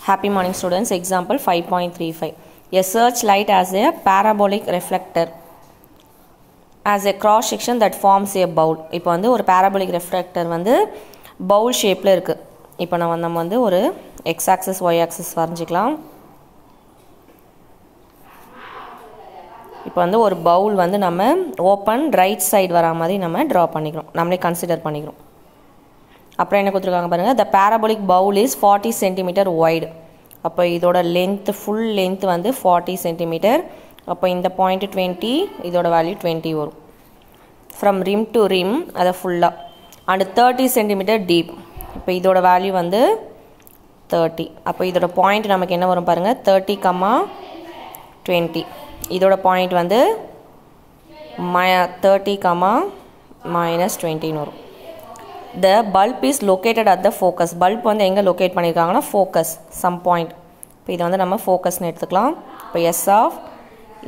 Happy morning students. Example 5.35. A searchlight has a parabolic reflector as a cross section that forms a bowl. இப்போ வந்து ஒரு parabolic reflector வந்து bowl ஷேப்பில் இருக்குது இப்போ நம்ம நம்ம வந்து ஒரு x axis y axis வரைஞ்சிக்கலாம் இப்போ வந்து ஒரு பவுல் வந்து நம்ம ஓப்பன் ரைட் சைடு வரா மாதிரி நம்ம ட்ரா பண்ணிக்கிறோம் நம்மளே கன்சிடர் பண்ணிக்கிறோம் அப்புறம் என்ன கொடுத்துருக்காங்க பாருங்கள் the parabolic bowl is forty centimetre wide அப்போ இதோட லென்த் ஃபுல் லென்த் வந்து ஃபார்ட்டி சென்டிமீட்டர் அப்போ இந்த பாயிண்ட் டுவெண்ட்டி இதோட வேல்யூ டுவெண்ட்டி வரும். ஃப்ரம் ரிம் டு ரிம் அதை ஃபுல்லாக அண்டு தேர்ட்டி சென்டிமீட்டர் டீப் இப்போ இதோட வேல்யூ வந்து தேர்ட்டி அப்போ இதோட பாயிண்ட் நமக்கு என்ன வரும் பாருங்கள் தேர்ட்டி கம்மா டுவெண்ட்டி இதோட பாயிண்ட் வந்து ம தேர்ட்டி கமா மைனஸ் டுவெண்ட்டின்னு வரும். The bulb is located at the focus bulb வந்து எங்கே லொக்கேட் பண்ணியிருக்காங்கன்னா ஃபோக்கஸ் சம் பாயிண்ட் இப்போ இதை வந்து நம்ம ஃபோக்கஸ்னு எடுத்துக்கலாம். இப்போ S of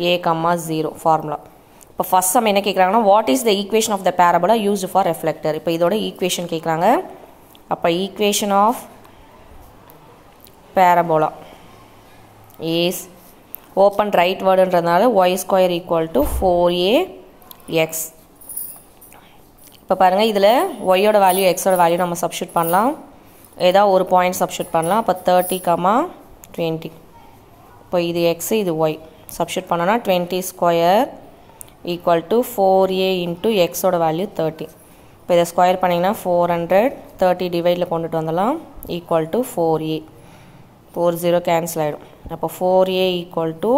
a comma zero formula இப்போ ஃபஸ்ட் சம் என்ன கேட்குறாங்கன்னா what is the equation of the parabola used for reflector இப்போ இதோட ஈக்குவேஷன் கேட்குறாங்க அப்போ equation of parabola as open right வேர்டுன்றதுனால y square equal to four a x இப்போ பாருங்கள் இதில் ஒய்யோட வேல்யூ எக்ஸோட வேல்யூ நம்ம சப்ஷூட் பண்ணலாம். ஏதாவது ஒரு பாயிண்ட் சப்ஷூட் பண்ணலாம். அப்போ தேர்ட்டி கமா டுவெண்ட்டி இப்போ இது எக்ஸ் இது ஒய் சப்ஷூட் பண்ணோன்னா twenty square equal to four a into எக்ஸோட வேல்யூ தேர்ட்டி இப்போ இதை ஸ்கொயர் பண்ணிங்கன்னா ஃபோர் ஹண்ட்ரட் தேர்ட்டி டிவைடில் கொண்டுட்டு வந்துடலாம். Equal to four a four zero cancel ஆகிடும் அப்போ four a equal to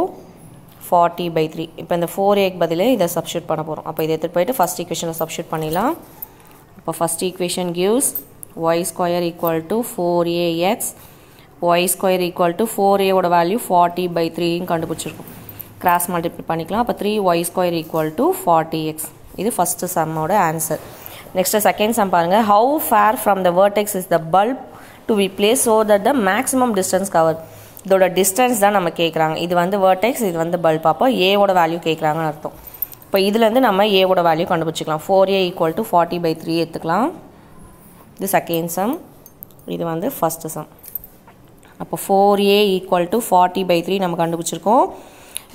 forty by three இப்போ இந்த ஃபோர் ஏக்கு பதிலே இதை சப்ஸ்டியூட் பண்ண போகிறோம் அப்போ இதை எடுத்துகிட்டு போயிட்டு ஃபஸ்ட் ஈக்குவேஷனில் சப்ஸ்டியூட் பண்ணிடலாம். இப்போ first equation gives y square equal to four a x y square equal to four ஏவோட வேல்யூ ஃபார்ட்டி பை த்ரீன்னு கண்டுபிடிச்சிருக்கோம். கிராஸ் மல்டிப்ளை பண்ணிக்கலாம். அப்போ three y square equal to forty x இது ஃபஸ்ட்டு சம்மோட ஆன்சர் நெக்ஸ்ட்டு செகண்ட் சம் பாருங்கள் how far from the vertex is the bulb to be placed so that the maximum distance cover இதோட distance தான் நம்ம கேட்குறாங்க இது வந்து வேர்டெக்ஸ் இது வந்து பல்ப் அப்போ ஏவோட வேல்யூ கேட்குறாங்கன்னு அர்த்தம். இப்போ இதுலேருந்து நம்ம ஏவோட value கண்டுபிடிச்சிக்கலாம். Four a equal to forty by three எடுத்துக்கலாம். இது செகண்ட் சம் இது வந்து ஃபஸ்ட்டு சம் அப்போ four a equal to forty by three நம்ம கண்டுபிடிச்சிருக்கோம்.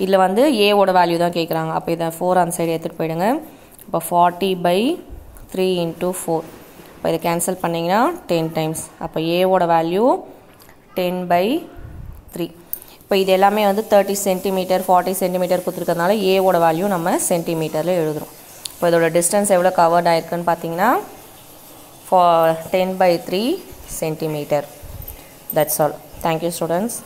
இதில் வந்து ஏவோட வேல்யூ தான் கேட்குறாங்க அப்போ இதை ஃபோர் அந்த சைடு எடுத்துகிட்டு போயிடுங்க. இப்போ forty by three into four இப்போ இதை கேன்சல் பண்ணிங்கன்னா டென் டைம்ஸ் அப்போ ஏவோட வேல்யூ டென் பை த்ரீ இப்போ இது எல்லாமே வந்து தேர்ட்டி சென்டிமீட்டர் ஃபார்ட்டி சென்டிமீட்டர் கொடுத்துருக்கறனால ஏவோட வேல்யூ நம்ம சென்டிமீட்டரில் எழுதுகிறோம் இப்போ இதோட டிஸ்டன்ஸ் எவ்வளோ கவர்ட் ஆயிருக்குன்னு பார்த்தீங்கன்னா for ten by three centimetre that's all thank you students